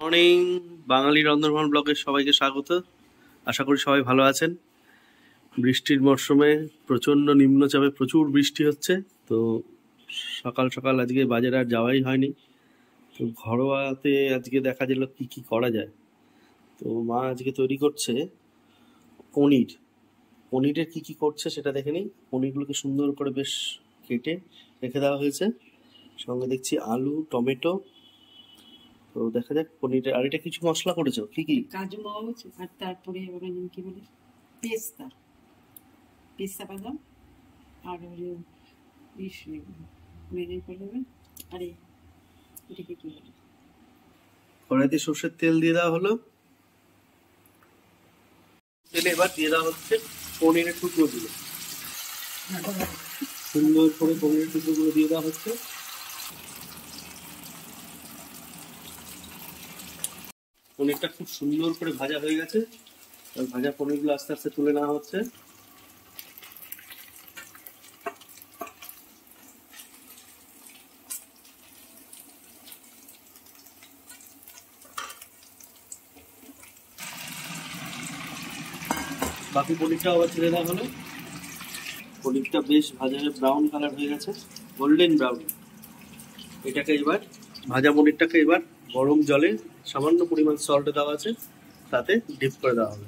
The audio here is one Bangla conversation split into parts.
মর্নিং বাঙালি রন্ধনভবন ব্লগের সবাইকে স্বাগত। আশা করি সবাই ভালো আছেন। বৃষ্টির মরশুমে প্রচণ্ড নিম্নচাপে প্রচুর বৃষ্টি হচ্ছে, তো সকাল সকাল আজকে বাজারে আর যাওয়াই হয়নি। তো ঘরোয়াতে আজকে দেখা গেল কি কি করা যায়। তো মা আজকে তৈরি করছে পনির। পনিরের কি কি করছে সেটা দেখে নিই। পনিরগুলোকে সুন্দর করে বেশ কেটে রেখে দেওয়া হয়েছে। সঙ্গে দেখছি আলু, টমেটো তো দেখা যাক পনিরের আর এটা কিছু মশলা করেছ? কি কি? কাজু মগজ আর তারপরে ওরা কি বলে? পেস্তা। পেস্তা বাদাম আর ইস মেনে করবে আরে এটাকে কি বলে? কড়াইতে সর্ষের তেল দিয়ে দেওয়া হলো। তেলে এবার দিয়ে দেওয়া হচ্ছে পনিরের টুকরোগুলো সুন্দর করে পনিরের টুকরোগুলো দিয়ে দেওয়া হচ্ছে। পনিরটা খুব সুন্দর করে ভাজা হয়ে গেছে। ভাজা পনিরগুলো আস্তে আস্তে তুলে নেওয়া হচ্ছে। বাকি পনিরটা আবার ছেড়ে দেওয়া হলো। পনিরটা বেশ ভাজা ব্রাউন কালার হয়ে গেছে গোল্ডেন ব্রাউন এটাকে এবার, ভাজা পনিরটাকে এবার গরম জলে সামান্য পরিমাণ সল্ট দেওয়া আছে, তাতে ডিপ করে দেওয়া হবে।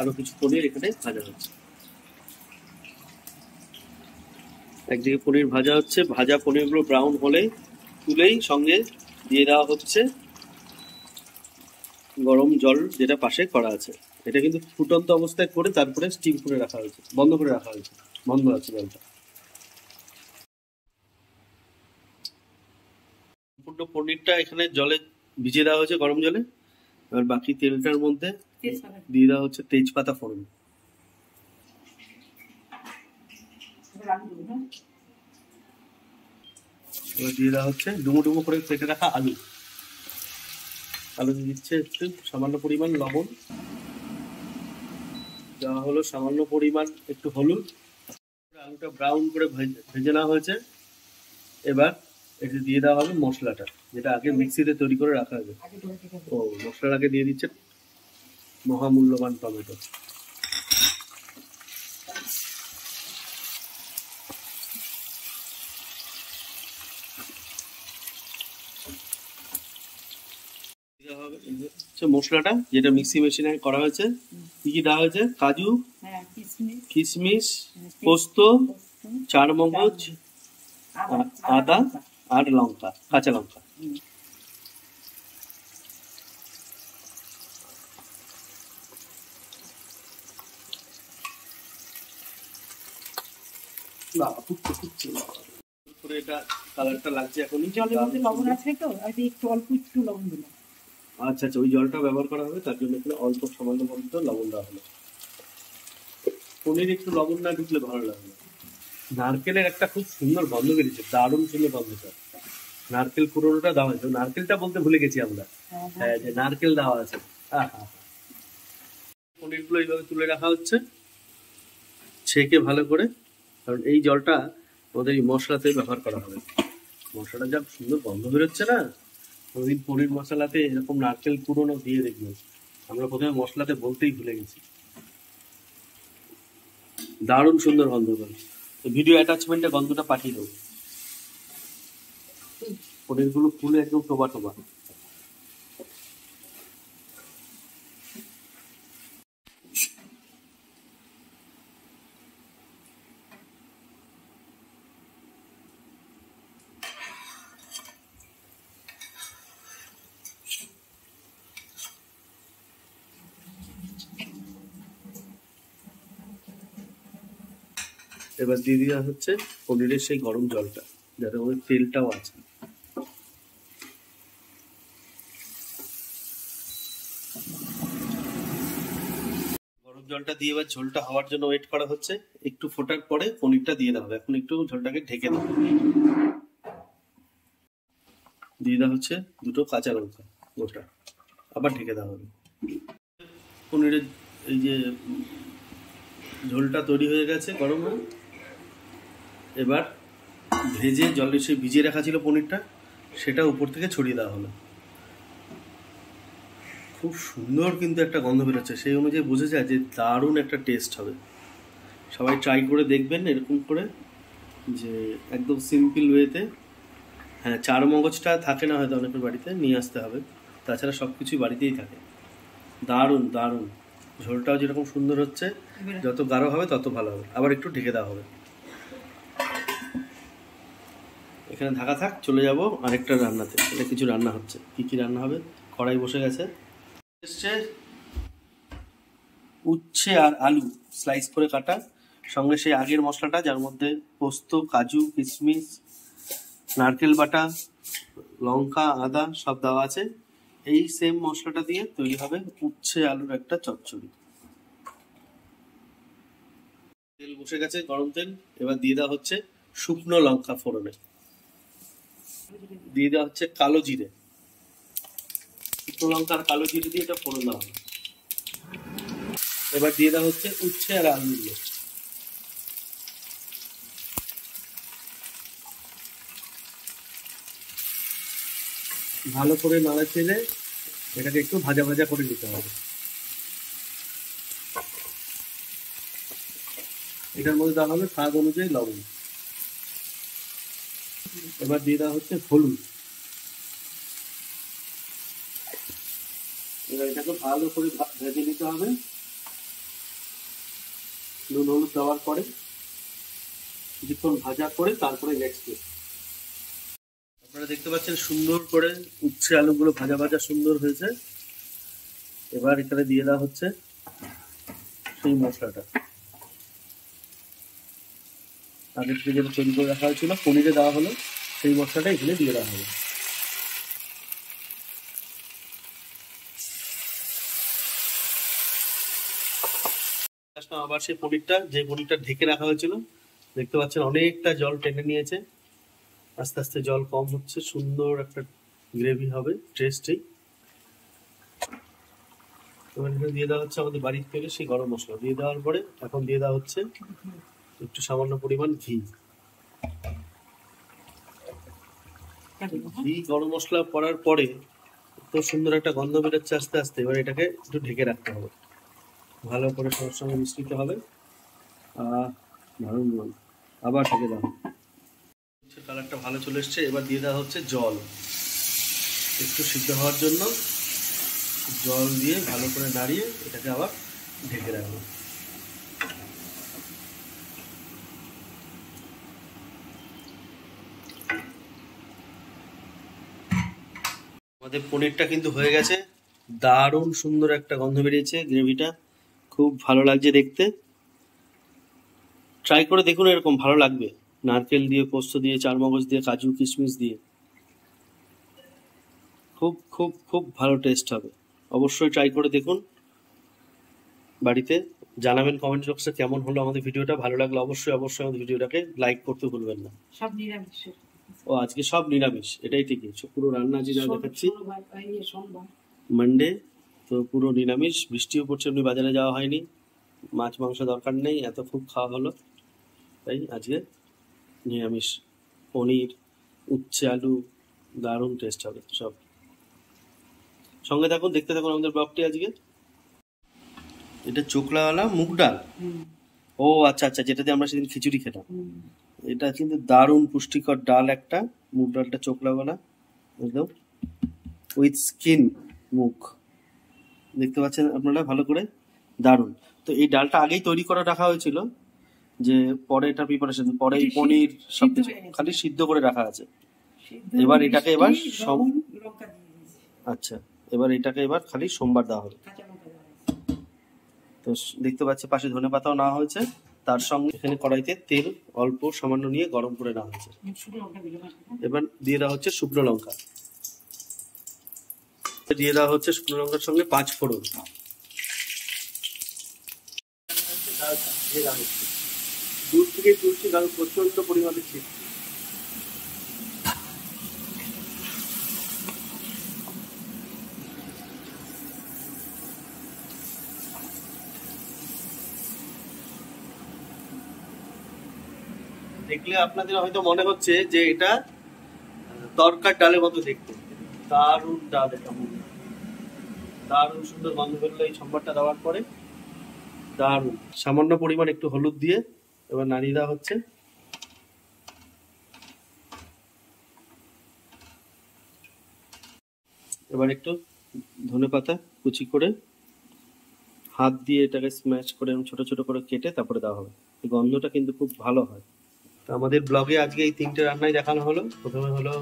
আরও কিছু পনির এখানে ভাজা হচ্ছে। একদিকে পনির ভাজা হচ্ছে, ভাজা পনিরগুলো ব্রাউন হলে তুলেই সঙ্গে দিয়ে দেওয়া হচ্ছে গরম জল যেটা পাশে করা আছে। এটা কিন্তু ফুটন্ত অবস্থায় করে তারপরে স্টিম করে রাখা হয়েছে, বন্ধ করে রাখা হয়েছে, বন্ধ আছে জলটা। সম্পূর্ণ পনিরটা এখানে জলে ভিজিয়ে দেওয়া হয়েছে গরম জলে। এবার বাকি তেলটার মধ্যে দিয়ে দেওয়া হচ্ছে তেজপাতা ফোড়ন। এবার দিয়ে দেওয়া হচ্ছে ডুমো ডুমো করে কেটে রাখা আলু। আলু দিচ্ছে একটু সামান্য পরিমাণ লবণ। দেওয়া হলো সামান্য পরিমাণ একটু হলুদ। আলুটা ব্রাউন করে ভেজে ভেজে নেওয়া হয়েছে। এবার এটা দিয়ে দেওয়া হবে মশলাটা যেটা আগে মিক্সিতে তৈরি করে রাখা হবে। ও মশলার আগে দিয়ে দিচ্ছে মহামূল্যবান টমেটো। হচ্ছে মশলাটা যেটা মিক্সি মেশিনে করা হয়েছে। কি কি দেওয়া হয়েছে? কাজু হ্যাঁ কিশমিশ। হ্যাঁ, পোস্ত আদা আ- আদা। আর লঙ্কা কাঁচা লঙ্কা। হুম। বাবা, ফুটছে, ফুটছে, বাবা। করে এটা কালারটা লাগছে এখনই। জলের লবণ আছে তো একটু অল্প একটু লবণ আচ্ছা আচ্ছা ওই জলটা ব্যবহার করা হবে তার জন্য এখানে অল্প সামান্য পর্যন্ত লবণ দেওয়া হলো। পনির একটু লবণ না ঢুকলে ভালো লাগবে নারকেলের একটা খুব সুন্দর গন্ধ বেরিয়েছে দারুণ সুন্দর গন্ধটা। নারকেল পুরোনোটা দেওয়া হয়েছে। নারকেলটা বলতে ভুলে গেছি আমরা। হ্যাঁ, হ্যাঁ। হ্যাঁ। যে নারকেল দেওয়া আছে। আহা। পনিরগুলো এইভাবে তুলে রাখা হচ্ছে। ছেঁকে ভালো করে। কারণ এই জলটা ওদের এই মশলাতে ব্যবহার করা হবে। মশলাটা যা সুন্দর গন্ধ বেরোচ্ছে না। ওই পনির মশলাতে এরকম নারকেল পুরোনো দিয়ে দেখবে আমরা প্রথমে মশলাতে বলতেই ভুলে গেছি। দারুণ সুন্দর গন্ধ করে ভিডিও অ্যাটাচমেন্টে গন্ধটা পাঠিয়ে দেবো। পনিরগুলো ফুলে একদম টোবা টোবা। এবার দিয়ে দেওয়া হচ্ছে পনিরের সেই গরম জলটা, যাতে ওই তেলটাও আছে। গরম জলটা দিয়ে এবার ঝোলটা হওয়ার জন্য ওয়েট করা হচ্ছে। একটু ফোটার পরে পনিরটা দিয়ে দেওয়া হবে। এখন একটু ঝোলটাকে ঢেকে হবে দিয়ে দেওয়া হচ্ছে দুটো কাঁচা লঙ্কা গোটা। আবার ঢেকে দেওয়া হবে। পনিরের এই যে ঝোলটা তৈরি হয়ে গেছে গরম এবার ভেজে জলে সে ভিজিয়ে রাখা ছিল পনিরটা সেটা উপর থেকে ছড়িয়ে দেওয়া হলো। খুব সুন্দর কিন্তু একটা গন্ধ বেরোচ্ছে সেই অনুযায়ী বোঝা যায় যে দারুণ একটা টেস্ট হবে। সবাই ট্রাই করে দেখবেন এরকম করে যে একদম সিম্পল ওয়েতে হ্যাঁ চার মগজটা থাকে না হয়তো অনেকের বাড়িতে নিয়ে আসতে হবে। তাছাড়া সব কিছুই বাড়িতেই থাকে। দারুণ দারুণ। ঝোলটাও যেরকম সুন্দর হচ্ছে যত গাঢ় হবে তত ভালো হবে। আবার একটু ঢেকে দেওয়া হবে। এখানে ঢাকা থাক, চলে যাব আরেকটা রান্নাতে। এটা কিছু রান্না হচ্ছে। কি কি রান্না হবে? কড়াই বসে গেছে। এসছে উচ্ছে আর আলু স্লাইস করে কাটা। সঙ্গে সেই আগের মশলাটা, যার মধ্যে পোস্ত, কাজু কিশমিশ নারকেল বাটা, লঙ্কা, আদা সব দেওয়া আছে। এই সেম মশলাটা দিয়ে তৈরি হবে উচ্ছে আলুর একটা চচ্চড়ি। তেল বসে গেছে গরম তেল। এবার দিয়ে দেওয়া হচ্ছে শুকনো লঙ্কা ফোড়নে। দিয়ে দেওয়া হচ্ছে কালো জিরে। শুকনো লঙ্কা আর কালো জিরে দিয়ে এটা ফোড়ন দেওয়া হবে। এবার দিয়ে দেওয়া হচ্ছে উচ্ছে আর আলুগুলো ভালো করে নাড়া চেলে এটাকে একটু ভাজা ভাজা করে নিতে হবে। এটার মধ্যে দেওয়া হবে স্বাদ অনুযায়ী লবণ। এবার দিয়ে দেওয়া হচ্ছে হলুদ। এবার এটাকে ভালো করে ভেজে নিতে হবে। নুন হলুদ দেওয়ার পরে কিছুক্ষণ ভাজা করে তারপরে নেক্সট আপনারা দেখতে পাচ্ছেন সুন্দর করে উচ্ছে আলুগুলো ভাজা ভাজা সুন্দর হয়েছে। এবার এখানে দিয়ে দেওয়া হচ্ছে সেই মশলাটা। আগে থেকে যেটা তৈরি করে রাখা হয়েছিল, পনিরে দেওয়া হলো, সেই মশলাটা এখানে দিয়ে দেওয়া হলো। আবার সেই পনিরটা, যে পনিরটা ঢেকে রাখা হয়েছিল, দেখতে পাচ্ছেন অনেকটা জল টেনে নিয়েছে। আস্তে আস্তে জল কম হচ্ছে, সুন্দর একটা গ্রেভি হবে টেস্টি এবার দিয়ে দেওয়া হচ্ছে আমাদের বাড়ির থেকে সেই গরম মশলা। দিয়ে দেওয়ার পরে এখন দিয়ে দেওয়া হচ্ছে একটু সামান্য পরিমাণ ঘি। ঘি গরম মশলা পড়ার পরে তো সুন্দর একটা গন্ধ বেরোচ্ছে আস্তে আস্তে এবার এটাকে একটু ঢেকে রাখতে হবে। ভালো করে সবার সঙ্গে মিশ্রিত হবে। দারুণ। আবার ঢেকে দাও। কালারটা ভালো চলে এসছে এবার দিয়ে দেওয়া হচ্ছে জল। একটু সিদ্ধ হওয়ার জন্য জল দিয়ে ভালো করে নাড়িয়ে এটাকে আবার ঢেকে রাখব। আমাদের পনিরটা কিন্তু হয়ে গেছে। দারুণ সুন্দর একটা গন্ধ বেরিয়েছে গ্রেভিটা। খুব ভালো লাগছে দেখতে। ট্রাই করে দেখুন এরকম ভালো লাগবে। নারকেল দিয়ে, পোস্ত দিয়ে, চারমগজ দিয়ে, কাজু, কিশমিশ দিয়ে। খুব খুব খুব ভালো টেস্ট হবে। অবশ্যই ট্রাই করে দেখুন। বাড়িতে জানাবেন কমেন্ট বক্সে কেমন হলো আমাদের ভিডিওটা। ভালো লাগলে অবশ্যই অবশ্যই আমাদের ভিডিওটাকে লাইক করতে ভুলবেন না। সব নিরামিষ। ও আজকে সব নিরামিষ এটাই ঠিকই। পুরো রান্না আজকে যা দেখাচ্ছি। মানডে তো পুরো নিরামিষ বৃষ্টিও পড়ছে এমনি বাজারে যাওয়া হয়নি। মাছ মাংস দরকার নেই এত খুব খাওয়া হলো। তাই আজকে নিরামিষ। পনির উচ্ছে আলু দারুণ টেস্ট হবে সব। সঙ্গে থাকুন দেখতে থাকুন আমাদের ব্লগটি আজকে। এটা চোখলাওয়ালা মুগ ডাল? ও আচ্ছা আচ্ছা যেটাতে আমরা সেদিন খিচুড়ি হুম। এটা কিন্তু দারুণ পুষ্টিকর ডাল একটা। মুগ ডালটা চোখলাওয়ালা একদম উইথ স্কিন মুগ। দেখতে পাচ্ছেন আপনারা ভালো করে? দারুণ। তো এই ডালটা আগেই তৈরি করে রাখা হয়েছিল যে পরে এটা প্রিপারেশন পরে এই পনির সবকিছু খালি সিদ্ধ করে রাখা আছে। এবার এটাকে এবার সব-। আচ্ছা এবার এটাকে এবার খালি সোমবার দেওয়া হবে কাঁচা লঙ্কা দেওয়া হয়েছে। তো দেখতে পাচ্ছি পাশে ধনে পাতাও নেওয়া হয়েছে। তার সঙ্গে এখানে কড়াইতে তেল অল্প সামান্য নিয়ে গরম করে নেওয়া হয়েছে। এবার দিয়ে দেওয়া হচ্ছে শুকনো লঙ্কা। দিয়ে দেওয়া হচ্ছে শুকনো লঙ্কার সঙ্গে পাঁচ ফোড়ন। দূর থেকে তুলছি কারণ প্রচণ্ড পরিমাণে শীত দেখলে আপনাদের হয়তো মনে হচ্ছে যে এটা তরকার ডালের মতো দেখতে। দারুণ ডাল এটা মনে দারুণ সুন্দর গন্ধ বেরোলো এই সম্বারটা দেওয়ার পরে। দারুণ। সামান্য পরিমাণ একটু হলুদ দিয়ে এবার নাড়িয়ে দেওয়া হচ্ছে। এবার একটু ধনে পাতা কুচি করে হাত দিয়ে এটাকে স্ম্যাশ করে এরকম ছোট ছোট করে কেটে তারপরে দেওয়া হবে। গন্ধটা কিন্তু খুব ভালো হয়। তো আমাদের ব্লগে আজকে এই তিনটে রান্নাই দেখানো হলো। প্রথমে হলো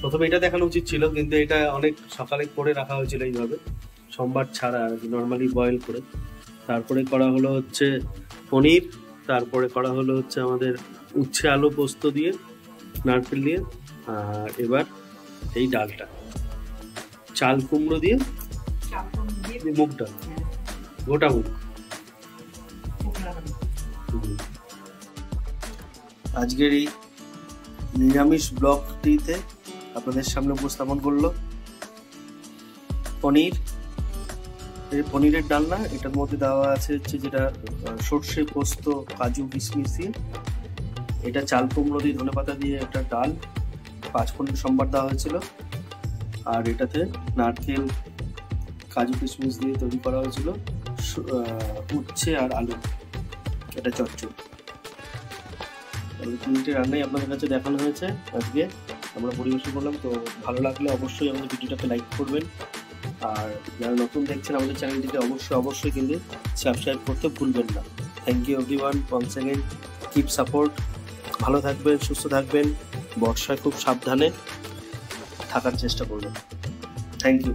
প্রথমে এটা দেখানো উচিত ছিল কিন্তু এটা অনেক সকালে করে রাখা হয়েছিল এইভাবে। সোমবার ছাড়া আর নর্মালি বয়েল করে। তারপরে করা হলো হচ্ছে পনির তারপরে করা হলো হচ্ছে আমাদের উচ্ছে আলু পোস্ত দিয়ে নারকেল দিয়ে আর এবার এই ডালটা। চাল কুমড়ো দিয়ে মুগ ডাল গোটা মুগ। আজকের এই নিরামিষ ব্লগটিতে আপনাদের সামনে উপস্থাপন করল পনির। পনিরের ডালনা, এটার মধ্যে দেওয়া আছে হচ্ছে যেটা সর্ষে, পোস্ত, কাজু, কিশমিশ দিয়ে। এটা চাল কুমড়ো দিয়ে ধনে পাতা দিয়ে একটা ডাল, পাঁচ ফোড়ন সম্বার দেওয়া হয়েছিল। আর এটাতে নারকেল, কাজু, কিশমিশ দিয়ে তৈরি করা হয়েছিল উচ্ছে আর আলু। এটা চচ্চড়ি। এই তিনটে রান্নাই আপনাদের কাছে দেখানো হয়েছে আজকে। আমরা পরিবেশন করলাম, তো ভালো লাগলে অবশ্যই আমাদের ভিডিওটাকে লাইক করবেন। আর যারা নতুন দেখছেন আমাদের চ্যানেলটিকে অবশ্যই অবশ্যই কিন্তু সাবস্ক্রাইব করতে ভুলবেন না। Thank you every one once again keep support ভালো থাকবেন, সুস্থ থাকবেন। বর্ষায় খুব সাবধানে থাকার চেষ্টা করবেন। Thank you